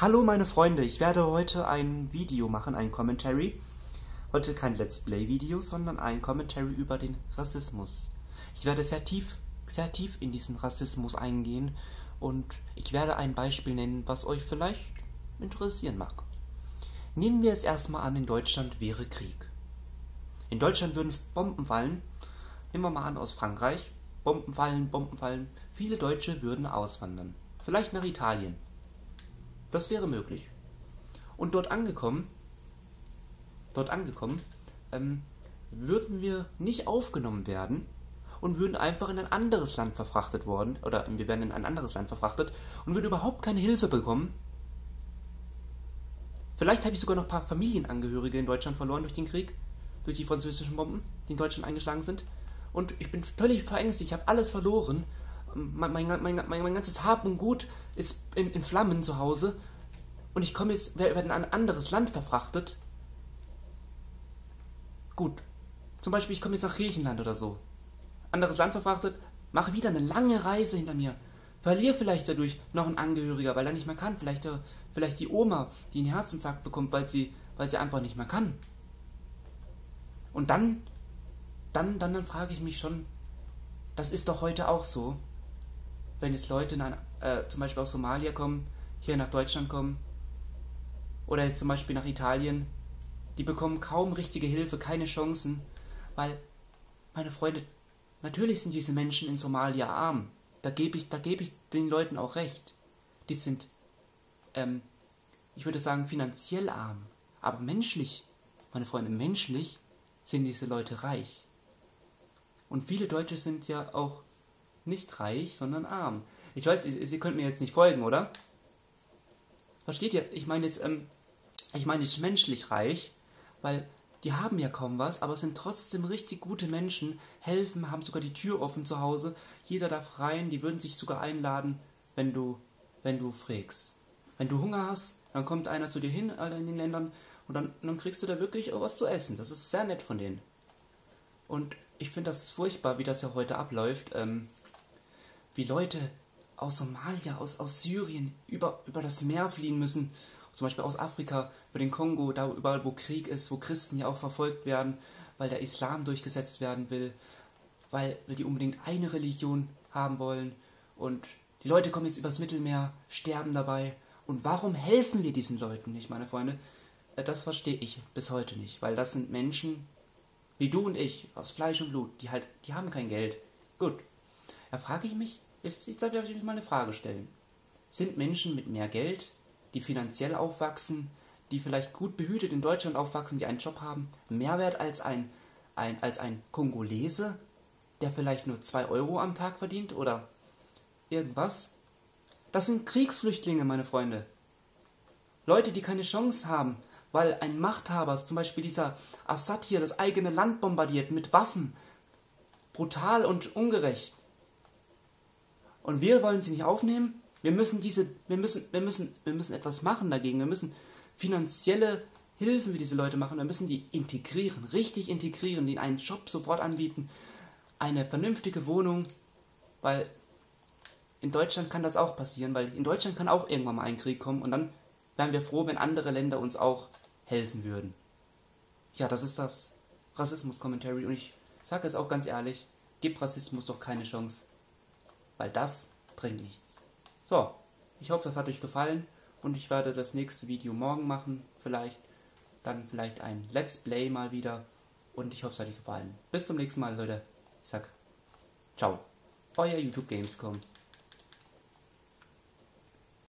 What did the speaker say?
Hallo meine Freunde, ich werde heute ein Video machen, ein Commentary. Heute kein Let's Play Video, sondern ein Commentary über den Rassismus. Ich werde sehr tief, sehr tief in diesen Rassismus eingehen und ich werde ein Beispiel nennen, was euch vielleicht interessieren mag. Nehmen wir es erstmal an, in Deutschland wäre Krieg. In Deutschland würden Bomben fallen, nehmen wir mal an aus Frankreich, Bomben fallen, Bomben fallen, viele Deutsche würden auswandern. Vielleicht nach Italien das wäre möglich. Und dort angekommen, dort angekommen, ähm, würden wir nicht aufgenommen werden und würden einfach in ein anderes Land verfrachtet worden, oder wir werden in ein anderes Land verfrachtet und würden überhaupt keine Hilfe bekommen. Vielleicht habe ich sogar noch ein paar Familienangehörige in Deutschland verloren durch den Krieg, durch die französischen Bomben, die in Deutschland eingeschlagen sind. Und ich bin völlig verängstigt, ich habe alles verloren mein, mein, mein, mein, ganzes Hab und Gut ist in, in Flammen zu Hause und ich komme jetzt, werde in ein anderes Land verfrachtet. Gut. Zum Beispiel, ich komme jetzt nach Griechenland oder so. Anderes Land verfrachtet, mache wieder eine lange Reise hinter mir. Verliere vielleicht dadurch noch einen Angehöriger, weil er nicht mehr kann. Vielleicht, äh, vielleicht die Oma, die einen Herzinfarkt bekommt, weil sie, weil sie einfach nicht mehr kann. Und dann, dann, dann, dann frage ich mich schon, das ist doch heute auch so wenn jetzt Leute nach, äh, zum Beispiel aus Somalia kommen, hier nach Deutschland kommen oder jetzt zum Beispiel nach Italien, die bekommen kaum richtige Hilfe, keine Chancen, weil, meine Freunde, natürlich sind diese Menschen in Somalia arm. Da gebe ich, da gebe ich den Leuten auch recht. Die sind, ähm, ich würde sagen, finanziell arm. Aber menschlich, meine Freunde, menschlich sind diese Leute reich. Und viele Deutsche sind ja auch nicht reich, sondern arm. Ich weiß, ihr, könnt mir jetzt nicht folgen, oder? Versteht ihr? Ich meine jetzt, ähm, ich meine jetzt menschlich reich, weil die haben ja kaum was, aber sind trotzdem richtig gute Menschen, helfen, haben sogar die Tür offen zu Hause, jeder darf rein, die würden sich sogar einladen, wenn du, wenn du frägst. Wenn du Hunger hast, dann kommt einer zu dir hin, in den Ländern, und dann, dann kriegst du da wirklich was zu essen. Das ist sehr nett von denen. Und ich finde das furchtbar, wie das ja heute abläuft. Ähm, wie Leute aus Somalia, aus, aus Syrien über, über das Meer fliehen müssen, zum Beispiel aus Afrika, über den Kongo, da überall, wo Krieg ist, wo Christen ja auch verfolgt werden, weil der Islam durchgesetzt werden will, weil, weil die unbedingt eine Religion haben wollen und die Leute kommen jetzt übers Mittelmeer, sterben dabei. Und warum helfen wir diesen Leuten nicht, meine Freunde? Äh, das verstehe ich bis heute nicht, weil das sind Menschen wie du und ich, aus Fleisch und Blut, die halt, die haben kein Geld. Gut, da frage ich mich, jetzt, jetzt darf ich euch mal eine Frage stellen. Sind Menschen mit mehr Geld, die finanziell aufwachsen, die vielleicht gut behütet in Deutschland aufwachsen, die einen Job haben, mehr wert als ein, ein, als ein Kongolese, der vielleicht nur 2 Euro am Tag verdient oder irgendwas? Das sind Kriegsflüchtlinge, meine Freunde. Leute, die keine Chance haben, weil ein Machthaber, zum Beispiel dieser Assad hier, das eigene Land bombardiert mit Waffen. Brutal und ungerecht. Und wir wollen sie nicht aufnehmen. Wir müssen diese, wir müssen, wir müssen, wir müssen etwas machen dagegen. Wir müssen finanzielle Hilfen für diese Leute machen. Wir müssen die integrieren, richtig integrieren, ihnen einen Job sofort anbieten, eine vernünftige Wohnung, weil in Deutschland kann das auch passieren, weil in Deutschland kann auch irgendwann mal ein Krieg kommen und dann wären wir froh, wenn andere Länder uns auch helfen würden. Ja, das ist das Rassismus-Commentary und ich sage es auch ganz ehrlich, gib Rassismus doch keine Chance weil das bringt nichts. So, ich hoffe, das hat euch gefallen und ich werde das nächste Video morgen machen, vielleicht. Dann vielleicht ein Let's Play mal wieder und ich hoffe, es hat euch gefallen. Bis zum nächsten Mal, Leute. Ich sag ciao. Euer YouTube Gamescom.